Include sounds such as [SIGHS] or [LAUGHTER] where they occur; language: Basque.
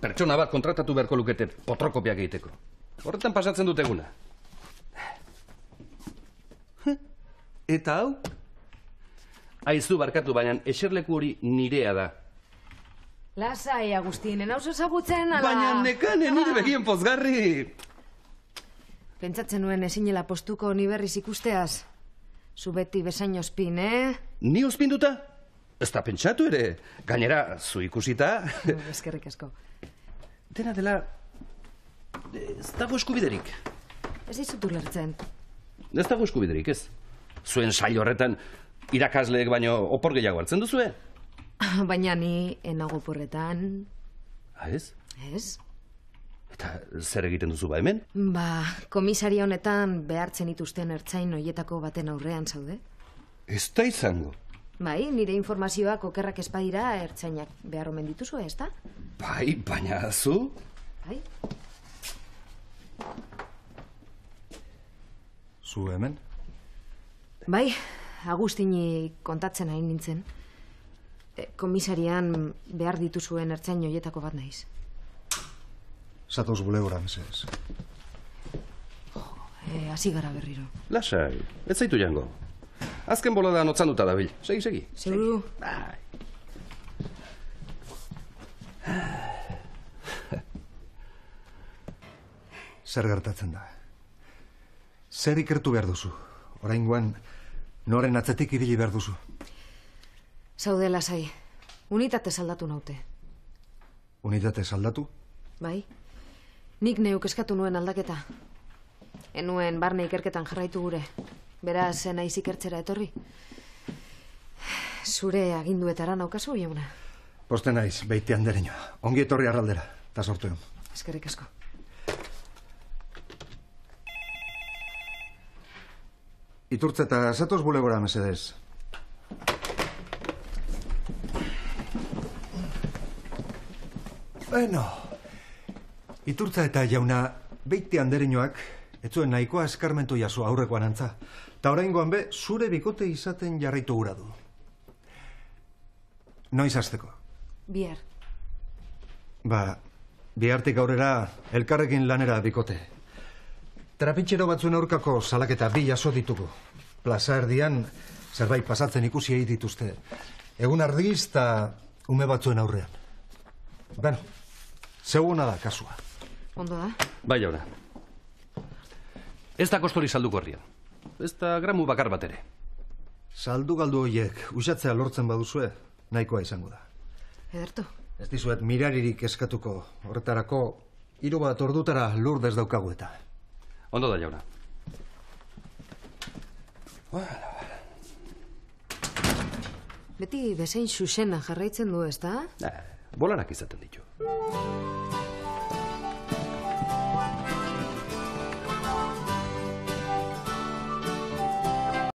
pertsona bat kontratatu beharko lukete potrokopiak egiteko. Horretan pasatzen dut eguna. Eta hau? Aizu barkatu, baina eserleku hori nirea da. Lasai, Agustinen, hauzo zagutzen, ala... Baina nekane nire begien pozgarri. Pentsatzen nuen ezinela postuko ni berriz ikusteaz. Zu beti bezain ospin, eh? Ni ospinduta? Ez da pentsatu ere. Gainera, zu ikusita... [LAUGHS] Eskerrik asko. Dena dela... Ez dago eskubiderik. Ez dizut ulertzen. Ez dago eskubiderik, ez? Zuen sail horretan irakasleek baino opor gehiago hartzen duzue? [LAUGHS] Baina ni enago porretan... Ha, ez? Ez? Eta zer egiten duzu ba hemen? Ba, komisaria honetan behartzen ituzten ertzain hoietako baten aurrean zaude. Ez da izango. Bai, nire informazioak okerrak espadira ertzainak behar omen dituzu, ez da? Bai, baina zu? Bai? Zu hemen? Bai, Agustini kontatzen hain nintzen. E, komisarian behar dituzuen ertzain hoietako bat naiz. Zatoz bulegora, mesedez. E, hasi gara berriro. Lasai, ez zaitu jango. Azken bolada notzanduta dabil. Segi, segi. Seguru? Bai. [SIGHS] Zer gertatzen da? Zer ikertu behar duzu? Oraingoan, noren atzetik ibili behar duzu? Zaude lasai. Unitate saldatu naute. Unitate saldatu? Bai. Nik neuk eskatu nuen aldaketa. Enuen barne ikerketan jarraitu gure. Beraz, naiz ikertzera etorri. [SIGHS] Zure aginduetara naukazu, jauna. Poste naiz, beite handereño. Ongi etorri arraldera, eta sortu egon. Eskerrik asko. Iturtze eta zatoz bulegora, mesedez. Bueno, iturtza eta jauna, beite handereñoak, ez zuen nahikoa eskarmentu jaso aurrekoan antza. Ta oraingoan be, zure bikote izaten jarraitu gura du. Noiz hasteko? Bihar. Ba, bihartik aurrera elkarrekin lanera bikote. Trapitxero batzuen aurkako salaketa bi jaso ditugu. Plaza erdian zerbait pasatzen ikusi egin dituzte. Egun ardiz eta ume batzuen aurrean. Bueno, zeuguna da kasua. Ondo da? Bai, jauna. Ez da kostori salduko herrian. Ez da gramu bakar bat ere. Saldu galdu horiek usatzea lortzen baduzue, nahikoa izango da. Ederto. Ez dizuet miraririk eskatuko horretarako hiru bat ordutara lur ez daukagu eta. Ondo da, jauna. Beti bezain xusena jarraitzen du, ez da? Eh, bolanak izaten ditu.